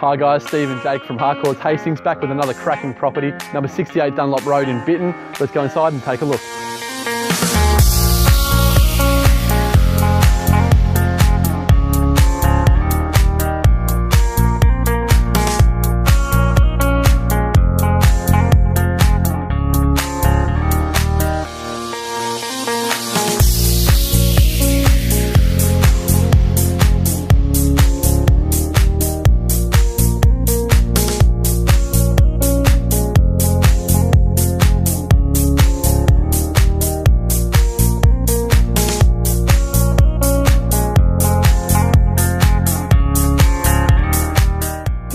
Hi guys, Steve and Jake from Harcourts Hastings back with another cracking property, number 68 Dunlop Road in Bittern. Let's go inside and take a look.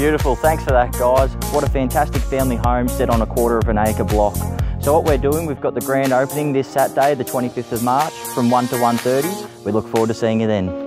Beautiful, thanks for that guys. What a fantastic family home set on a quarter of an acre block. So what we're doing, we've got the grand opening this Saturday, the 25th of March from 1 to 1.30. We look forward to seeing you then.